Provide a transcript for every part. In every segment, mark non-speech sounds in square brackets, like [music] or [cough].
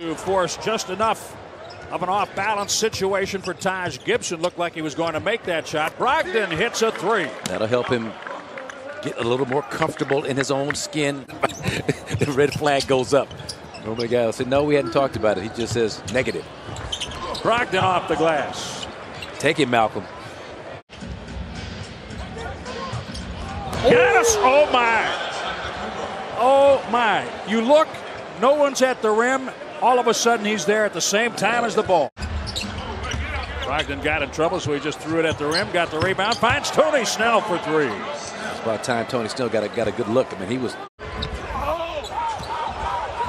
To force just enough of an off balance situation for Taj Gibson. Looked like he was going to make that shot. Brogdon hits a three. That'll help him get a little more comfortable in his own skin. [laughs] the red flag goes up. Oh my God. I said, no, we hadn't talked about it. He just says negative. Brogdon off the glass. Take it, Malcolm. Yes! Oh my! Oh my! You look, no one's at the rim. All of a sudden, he's there at the same time as the ball. Brogdon got in trouble, so he just threw it at the rim, got the rebound, finds Tony Snell for three. It's about time Tony Snell got a, got a good look. I mean, he was.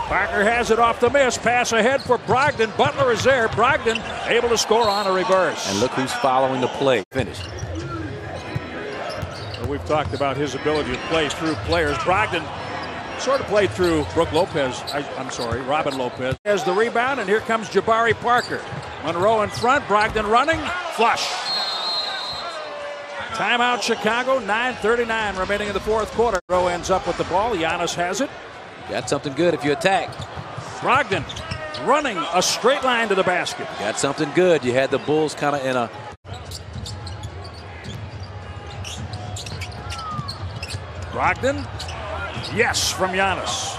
Parker has it off the miss. Pass ahead for Brogdon. Butler is there. Brogdon able to score on a reverse. And look who's following the play. Finished. We've talked about his ability to play through players. Brogdon sort of played through Brook Lopez. I, am sorry, Robin Lopez. Has the rebound, and here comes Jabari Parker. Monroe in front. Brogdon running. Flush. Timeout Chicago. 9.39 remaining in the fourth quarter. Monroe ends up with the ball. Giannis has it. Got something good if you attack. Brogdon running a straight line to the basket. Got something good. You had the Bulls kind of in a Brogdon. Yes, from Giannis.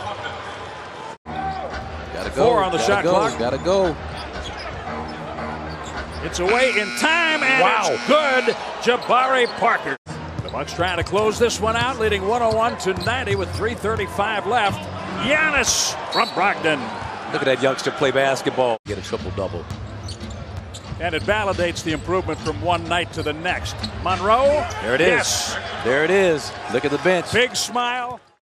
Gotta go. Four on the Gotta shot go. clock. Gotta go. It's away in time, and Wow. it's good. Jabari Parker. The Bucks trying to close this one out, leading 101 to 90 with 3:35 left. Giannis from Brogdon, Look at that youngster play basketball. Get a triple double. and it validates the improvement from one night to the next. Monroe. There it is. Yes. There it is. Look at the bench. Big smile.